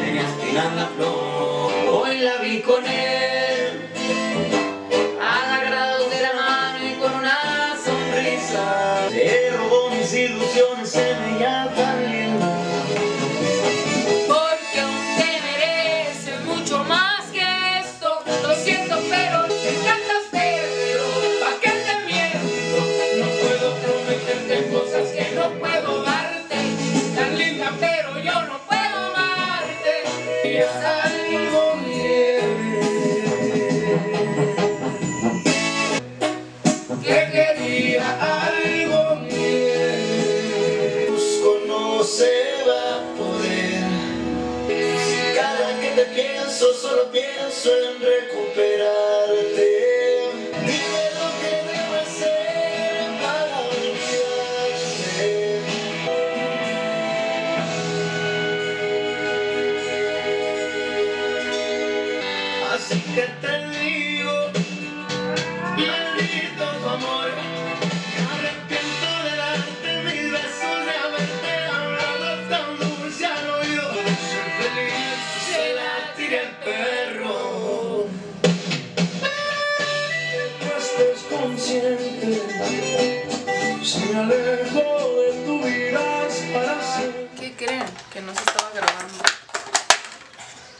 tenía espina la flor. Hoy la vi con él. eso solo pienso en recuperarte.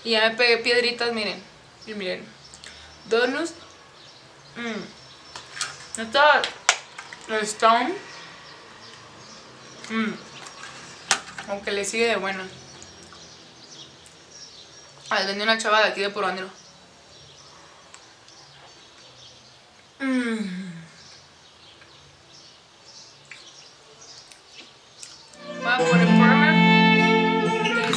Y ya me pegué piedritas, miren. Y miren. Donuts. Mmm. Esta Stone. Mmm. Aunque le sigue de buena. Ah, vendió una chava de aquí de Porandero. Mmm. Va por el forma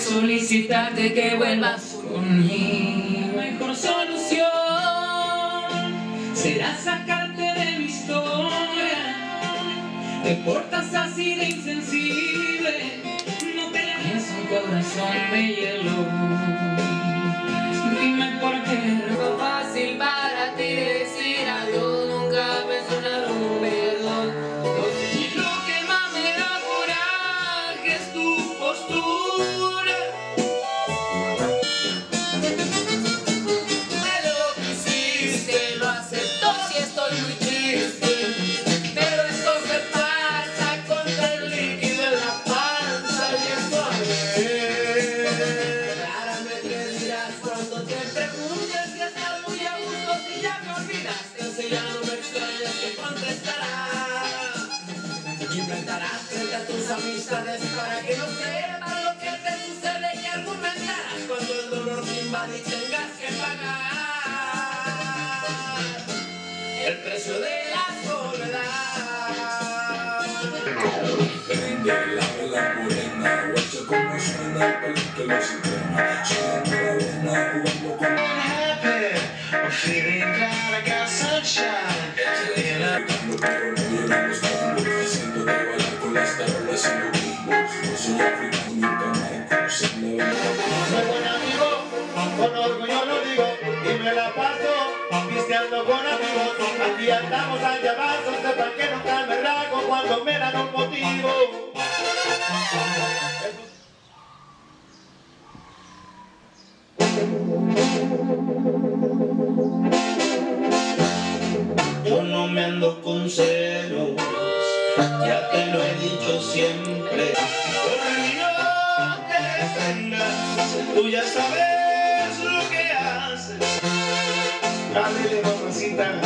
solicitarte que vuelvas con mi mejor solución. Será sacarte de mi historia. Te portas así de insensible. No tienes un corazón de hielo para que no sepan lo que te sucede y argumentarás cuando el dolor te invade y tengas que pagar el precio de la soledad. Con orgullo lo digo, y me la paso pisteando con amigos. Aquí andamos al llamazo, sepan que nunca me rago cuando me dan un motivo. Yo no me ando con celos, ya te lo he dicho siempre. Por mí no te detengas, tú ya sabes lo que haces. Ándale, mamacita,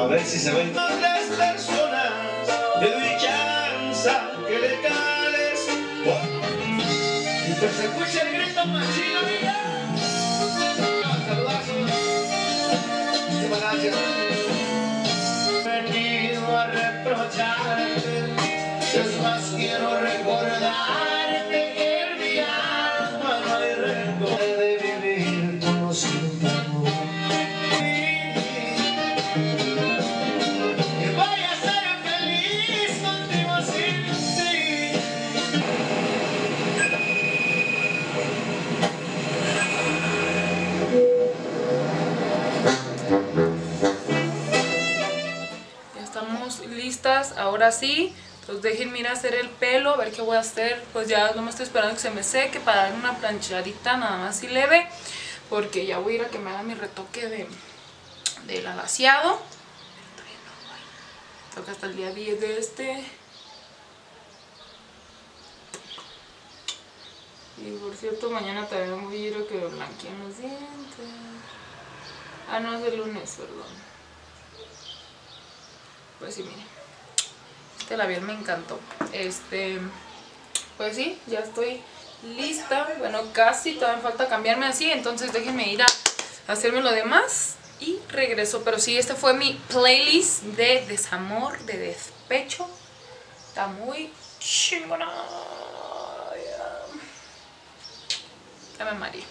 a ver si se ven las personas. Doy chance que le cales. Y que se el grito machino, mira. Saludazos. Muchísimas gracias. Listas, ahora sí. Entonces déjenme ir a hacer el pelo, a ver qué voy a hacer. Pues ya no me estoy esperando que se me seque para darle una planchadita nada más y leve. Porque ya voy a ir a que me haga mi retoque de, del alaciado. Toca hasta el día 10 de este. Y por cierto, mañana también voy a ir a que blanqueen los dientes. Ah, no, es el lunes, perdón. Pues sí, miren. Este labial me encantó. Este, pues sí, ya estoy lista. Bueno, casi, todavía falta cambiarme así. Entonces déjenme ir a hacerme lo demás y regreso. Pero sí, este fue mi playlist de desamor, de despecho. Está muy chingona. Ya me mareé.